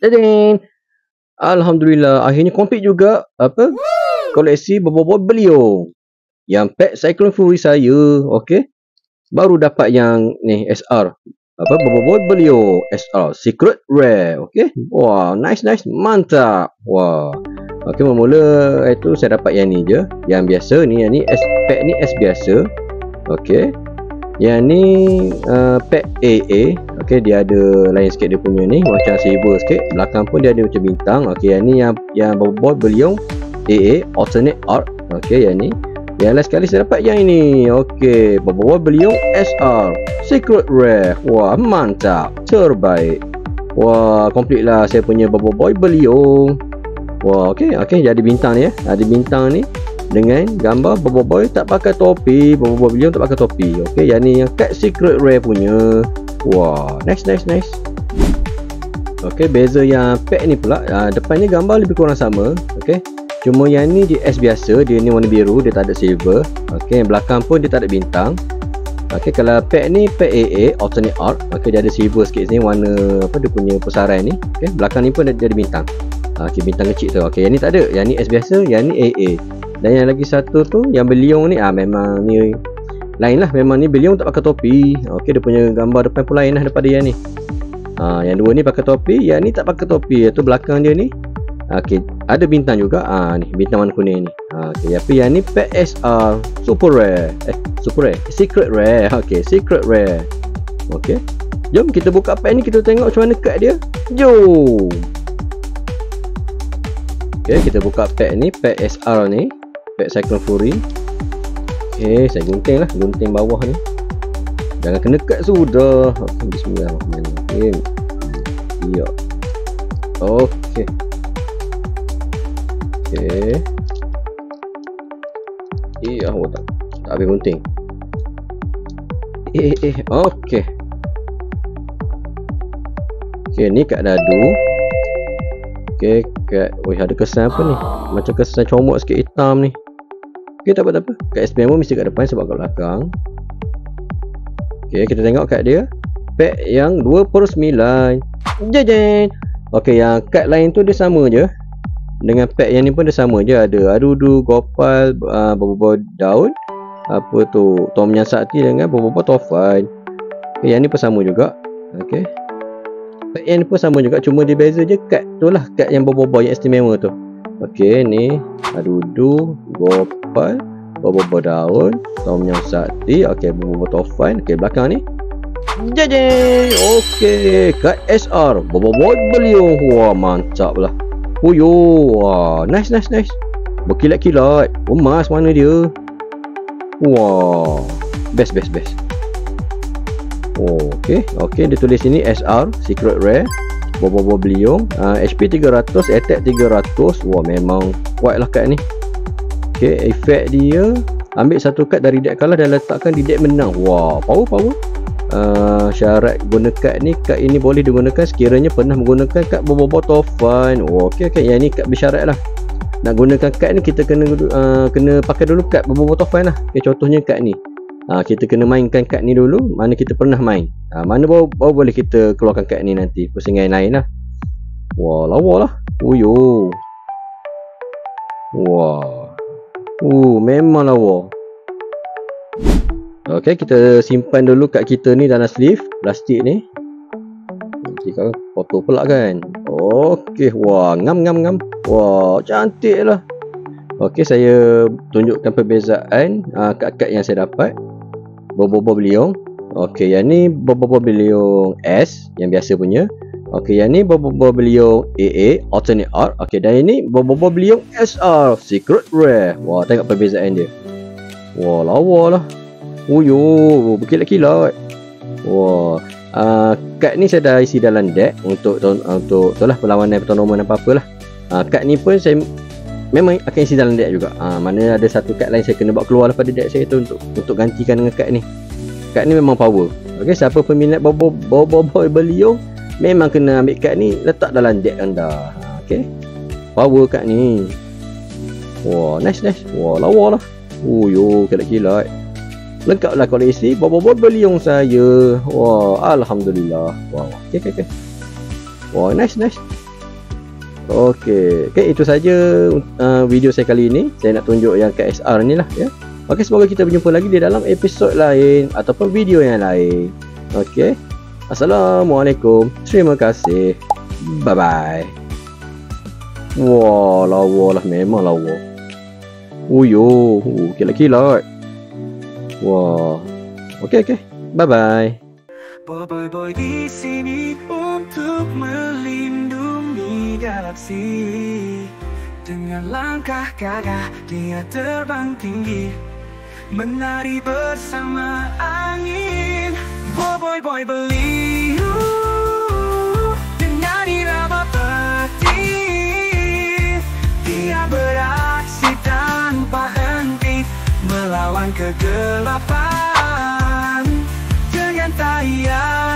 Dadin. Alhamdulillah akhirnya komplit juga apa koleksi bobot beliau. Yang pack Cyclone Fury saya, okey. Baru dapat yang ni SR. Apa bobot beliau SR Secret Rare, okey. Wah, nice nice, mantap. Wah. Okey, mula itu saya dapat yang ni je. Yang biasa ni, yang ni S pack ni S biasa. Okey. Yang ni uh, pack AA Okey dia ada lain sikit dia punya ni. Macam silver sikit. Belakang pun dia ada macam bintang. Okey yang ni yang yang bawah beliung. AA Alternate Art Okey yang ni. Yang last sekali saya dapat yang ini. Okey bawah beliung SR Secret Rare. Wah mantap. Terbaik. Wah complete lah saya punya bawah boy beliung. Wah okey okey jadi bintang ni ya Ada bintang ni dengan gambar Bobo Boy tak pakai topi. Bobo Boy beliau tak pakai topi. Ok yang ni yang cat secret rare punya wah nice nice nice. Ok beza yang pack ni pula uh, depannya gambar lebih kurang sama ok cuma yang ni di S biasa dia ni warna biru dia tak ada silver ok yang belakang pun dia tak ada bintang. Ok kalau pack ni pack AA alternate art ok dia ada silver sikit sini warna apa dia punya pusaran ni ok belakang ni pun dia, dia ada bintang. Ok bintang kecil tu ok yang ni tak ada yang ni S biasa yang ni AA dan yang lagi satu tu yang beliung ni ah memang ni lain lah memang ni beliung tak pakai topi. Okey dia punya gambar depan pun lain lah daripada yang ni. Ha, yang dua ni pakai topi yang ni tak pakai topi. Iaitu belakang dia ni okey ada bintang juga. Ah ni bintang warna kuning ni. Ha, okey tapi yang ni PSR super rare. Eh super rare? Secret rare. Okey secret rare. Okey jom kita buka pack ni kita tengok macam mana kad dia. Jom! Okey kita buka pack ni pack SR ni Pack Cyclone Fury Okay, saya gunting lah. Gunting bawah ni. Jangan kena cut sudah. Okay, Bismillahirrahmanirrahim. Ya. Okay Okay Iya, oh, tak, tak habis gunting. Eh, eh, okay Okay, ni kat dadu. Okay, kat Wih, ada kesan apa ni? Macam kesan comot sikit hitam ni Okay, tak apa-apa. Kat SPM mesti kat depan sebab kat belakang. Okay, kita tengok kat dia. Pack yang 2 per 9. Jajan. Okay, yang kad lain tu dia sama je. Dengan pack yang ni pun dia sama je. Ada adudu, gopal, uh, beberapa daun. Apa tu, Tom Yang Sakti dengan beberapa tofan. Okay, yang ni pun sama juga. Okay. Pack yang ni pun sama juga. Cuma dia beza je kad tu lah. Kad yang beberapa yang istimewa tu. Okey, ni adudu, gopal, bobo daun, tom yang sakti. Okey, bobo tofan. Okey, belakang ni. Jajan. Okey, kat SR, bobo beliau. Wah, mantap lah. Uyo, wah, nice nice nice. Berkilat-kilat. Emas mana dia? Wah, best best best. Oh, okey, okey dia tulis sini SR, secret rare buah-buah beliung. Uh, HP 300 attack 300 wah memang kuat lah kad ni. Ok efek dia ambil satu kad dari deck kalah dan letakkan di deck menang. Wah power power uh, syarat guna kad ni kad ini boleh digunakan. Sekiranya pernah menggunakan kad buah-buah tofan oh, ok ok yang ni kad bersyarat lah. Nak gunakan kad ni kita kena uh, kena pakai dulu kad buah-buah tofan lah. Ok contohnya kad ni Ha, kita kena mainkan kad ni dulu Mana kita pernah main. Ha, Mana baru, baru boleh kita keluarkan kad ni nanti Pusingan lain lah. Wah lawa lah. Uyo Wah. Uh, memang lawa. Ok kita simpan dulu kad kita ni dalam sleeve Plastik ni. Nanti kan foto pula kan. Ok Wah ngam ngam ngam. Wah cantik lah. Ok saya tunjukkan perbezaan uh, kad-kad yang saya dapat Bobo beliung. Okey, yang ni Bobo beliung S Yang biasa punya. Okey, yang ni Bobo beliung AA Alternate Art Okey, dan ini Bobo beliung SR Secret Rare. Wah, tengok perbezaan dia. Wah, lawa lah Uyo, berkilat-kilat. Wah uh, Kad ni saya dah isi dalam deck Untuk untuk itulah perlawanan pertonoman apa-apa lah uh, Kad ni pun saya memang akan isi dalam deck juga. Ha, mana ada satu kad lain saya kena bawa keluar daripada deck saya tu untuk untuk gantikan dengan kad ni. Kad ni memang power. Ok siapa peminat bobo bobo boy beliau memang kena ambil kad ni letak dalam deck anda. Ok power kad ni. Wah nice nice. Wah lawa lah. Oh yo kilat-kilat. Lengkap lah koleksi bobo boy beliau saya. Wah alhamdulillah. Wah ok ok ok wah nice nice Okey, okay, itu saja uh, video saya kali ini. Saya nak tunjuk yang KSR ni lah ya. Okey, semoga kita berjumpa lagi di dalam episod lain ataupun video yang lain. Okey. Assalamualaikum. Terima kasih. Bye bye. Wah, lawa lah memang lawa. Uyo, uh, kilat-kilat. Wah. Okey okey. Bye bye. Boy boy boy di sini untuk melindungi galaksi Dengan langkah gagah dia terbang tinggi. Menari bersama angin. Boy boy boy beliau Dengan irama Dia beraksi tanpa henti. Melawan kegelapan. Dengan tayar